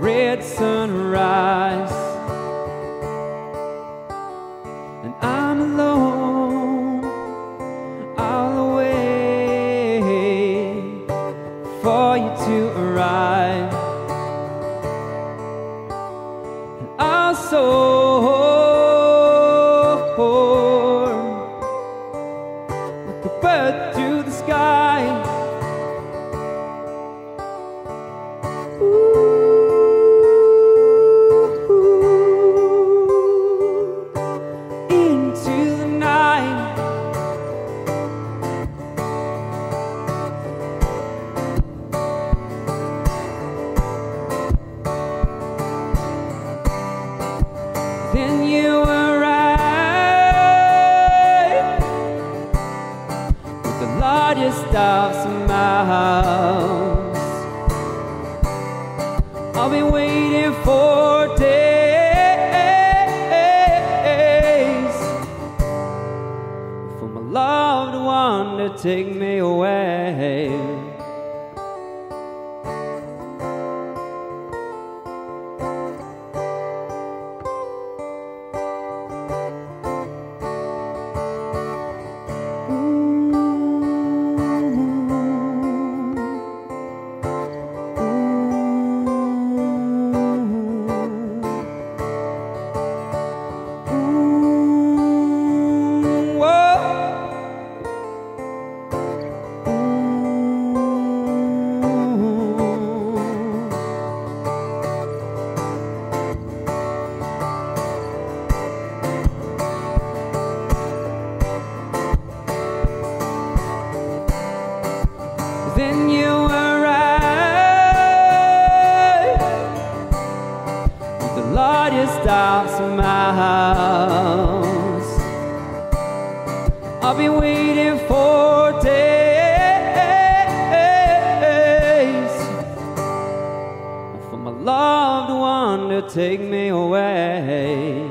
red sunrise. And I'm alone, I'll wait for you to arrive. And I'll soar like a bird through the sky. Then you arrive with the largest of smiles. I've been waiting for days for my loved one to take me largest of smiles. I've been waiting for days for my loved one to take me away.